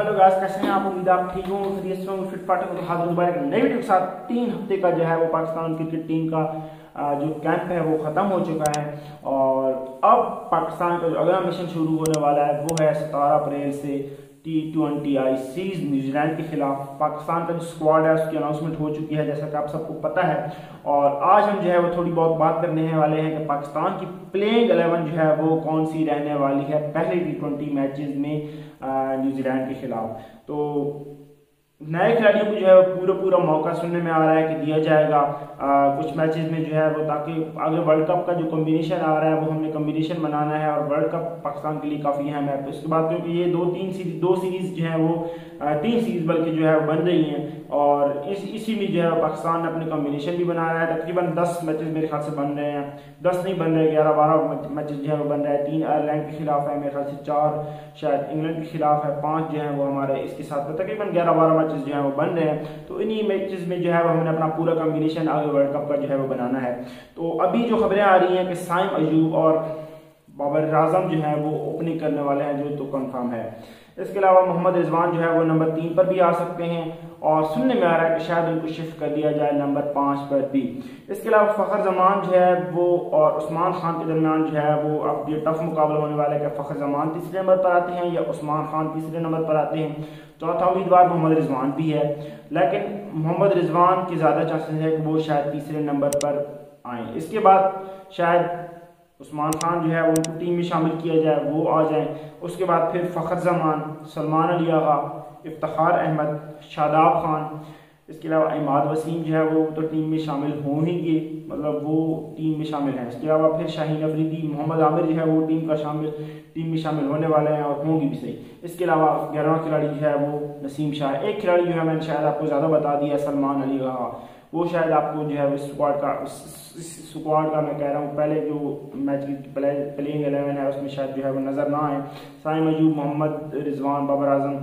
Hello guys, कैसे हैं आप? उम्मीद आप ठीक हो फिट फाट तो हाजिर दोबारा एक नई वीडियो के साथ। तीन हफ़्ते का जो है वो पाकिस्तान क्रिकेट टीम का जो कैंप है वो ख़त्म हो चुका है। और अब पाकिस्तान का जो अगला मिशन शुरू होने वाला है, वो है सतारह अप्रैल से T twenty I series New Zealand के खिलाफ। पाकिस्तान का जो स्क्वाड है, उसकी अनाउंसमेंट हो चुकी है, जैसा कि आप सबको पता है। और आज हम जो है वो थोड़ी बहुत बात करने वाले हैं कि पाकिस्तान की प्लेइंग एलेवन जो है वो कौन सी रहने वाली है। पहले टी ट्वेंटी मैचेस में न्यूजीलैंड के खिलाफ। तो नए खिलाड़ियों को जो है पूरा पूरा मौका सुनने में आ रहा है कि दिया जाएगा। आ, कुछ मैचेस में जो है वो ताकि आगे वर्ल्ड कप का जो कम्बिनेशन आ रहा है वो हमने कम्बिनेशन बनाना है और वर्ल्ड कप पाकिस्तान के लिए काफ़ी अहम है। तो उसके बाद क्योंकि ये दो तीन सीरीज़ दो सीरीज़ जो है वो तीन सीरीज़ बल्कि जो है वो बन रही हैं और इस इसी में जो है पाकिस्तान ने अपने कॉम्बिनेशन भी बना रहा है। तकरीबन दस मैचेस मेरे ख्याल से बन रहे हैं। दस नहीं बन रहे ग्यारह बारह मैचेस जो है वो बन रहे हैं। तीन आयरलैंड के खिलाफ है मेरे ख्याल से चार शायद इंग्लैंड के खिलाफ है पाँच जो है वो हमारे इसके साथ। तकरीबन ग्यारह बारह मैचेस जो है वो बन रहे हैं। तो इन्हीं मैचेस में जो है वो हमने अपना पूरा कॉम्बिनेशन आगे वर्ल्ड कप का जो है वो बनाना है। तो अभी जो खबरें आ रही हैं कि साइम अयूब और बाबर आज़म जो है, वो ओपनिंग करने वाले हैं जो तो कंफर्म है। इसके अलावा मोहम्मद रिजवान जो है, वो नंबर तीन पर भी आ सकते हैं और सुनने में आ रहा है कि शायद उनको शिफ्ट कर दिया जाए नंबर पाँच पर भी। इसके अलावा फ़खर जमान जो है, वो और उस्मान खान के दरमियान जो है, वो अब ये टफ मुकाबला होने वाला है कि फ़खर जमान तीसरे नंबर पर आते हैं या उस्मान खान तीसरे नंबर पर आते हैं। चौथा उम्मीदवार मोहम्मद रिजवान भी है, लेकिन मोहम्मद रिजवान के ज़्यादा चांसेस है कि वो शायद तीसरे नंबर पर आए। इसके बाद शायद उस्मान खान जो है, उनको टीम में शामिल किया जाए, वो आ जाए। उसके बाद फिर फ़खर जमान, सलमान अली आगा, इफ्तार अहमद, शादाब खान, इसके अलावा इमाद वसीम जो है, वो तो टीम में शामिल होंगे मतलब वो टीम में शामिल हैं। इसके अलावा फिर शाहीन अफरीदी, मोहम्मद आमिर जो है, वो टीम का शामिल टीम में शामिल होने वाले हैं और होंगी भी सही। इसके अलावा ग्यारहवा खिलाड़ी जो है, वो नसीम शाह, एक खिलाड़ी जो है, मैंने शायद आपको ज़्यादा बता दिया, सलमान अली रहा वो शायद आपको जो है उस स्क्वाड का, उस स्क्वाड का मैं कह रहा हूँ, पहले जो मैच की प्लेइंग एलेवन है, उसमें शायद जो है वो नज़र ना आए। साइम अयूब, मोहम्मद, रिजवान, बाबर आज़म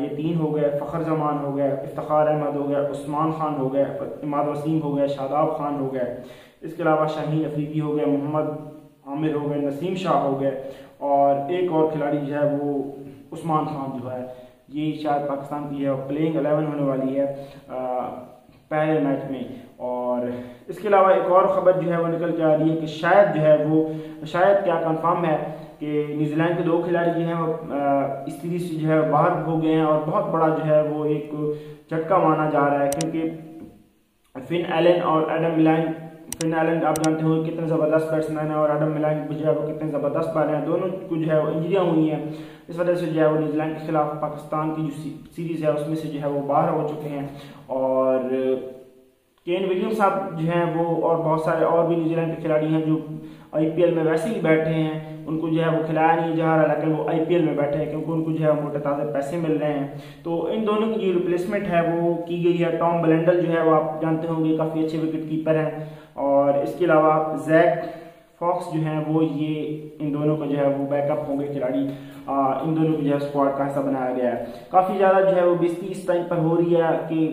ये तीन हो गए, फ़खर जमान हो गया इफ्तार अहमद हो गया, उस्मान खान हो गए, इमाद वसीम हो गया शादाब खान हो गए। इसके अलावा शाहीन अफरीदी हो गए, मोहम्मद आमिर हो गए, नसीम शाह हो गए। और एक और खिलाड़ी जो है वो उस्मान खान जो है, ये शायद पाकिस्तान की है प्लेइंग एलेवन होने वाली है। पहले मैच में। और इसके अलावा एक और ख़बर जो है वो निकल के आ रही है कि शायद जो है वो, शायद क्या कंफर्म है कि न्यूजीलैंड के दो खिलाड़ी जो हैं वो इस सीरीज़ से जो है बाहर हो गए हैं और बहुत बड़ा जो है वो एक झटका माना जा रहा है। क्योंकि फिन एलन और एडम मिलाइन फिन आइलैंड आप जानते हो कितने ज़बरदस्त बैट्समैन है और एडम मिलान जो है वो कितने ज़बरदस्त बाल हैं। दोनों को जो है वो इंजरियाँ हुई हैं। इस वजह से जो है वो न्यूजीलैंड के खिलाफ पाकिस्तान की जो सीरीज़ है, उसमें से जो है वो बाहर हो चुके हैं। और केन विलियम साहब जो हैं, वो और बहुत सारे और भी न्यूजीलैंड के खिलाड़ी हैं जो आईपीएल में वैसे ही बैठे हैं। उनको जो है वो खिलाया नहीं जा रहा, लेकिन वो आईपीएल में बैठे हैं, क्योंकि उनको जो है मोटे ताज़े पैसे मिल रहे हैं। तो इन दोनों की जो रिप्लेसमेंट है, वो की गई है। टॉम बलेंडल जो है, वो आप जानते होंगे, काफ़ी अच्छे विकेट कीपर हैं। और इसके अलावा जैक फॉक्स जो है वो ये इन दोनों को जो है वो बैकअप होंगे खिलाड़ी। इन दोनों को जो है स्क्वाड का हिस्सा बनाया गया है। काफ़ी ज़्यादा जो है वो बेस्ती इस टाइम पर हो रही है कि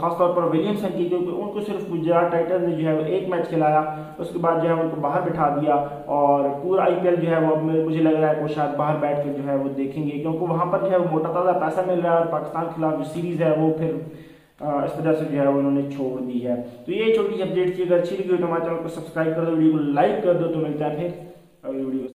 खासतौर पर विलियमसन की, क्योंकि उनको सिर्फ़ गुजरात टाइटल ने जो है वो एक मैच खिलाया, उसके बाद जो है उनको बाहर बिठा दिया और पूरा आईपीएल जो है वो अब मुझे लग रहा है वो शायद बाहर बैठ कर जो है वो देखेंगे, क्योंकि वहाँ पर जो है वो मोटा ताज़ा पैसा मिल रहा है और पाकिस्तान के खिलाफ जो सीरीज़ है वो फिर इस तरह से जो है उन्होंने छोड़ दी है। तो ये छोटी सी अपडेट थी। अगर अच्छी लगी हो तो हमारे चैनल को सब्सक्राइब कर दो, वीडियो को लाइक कर दो तो मिलता है फिर अगली वीडियो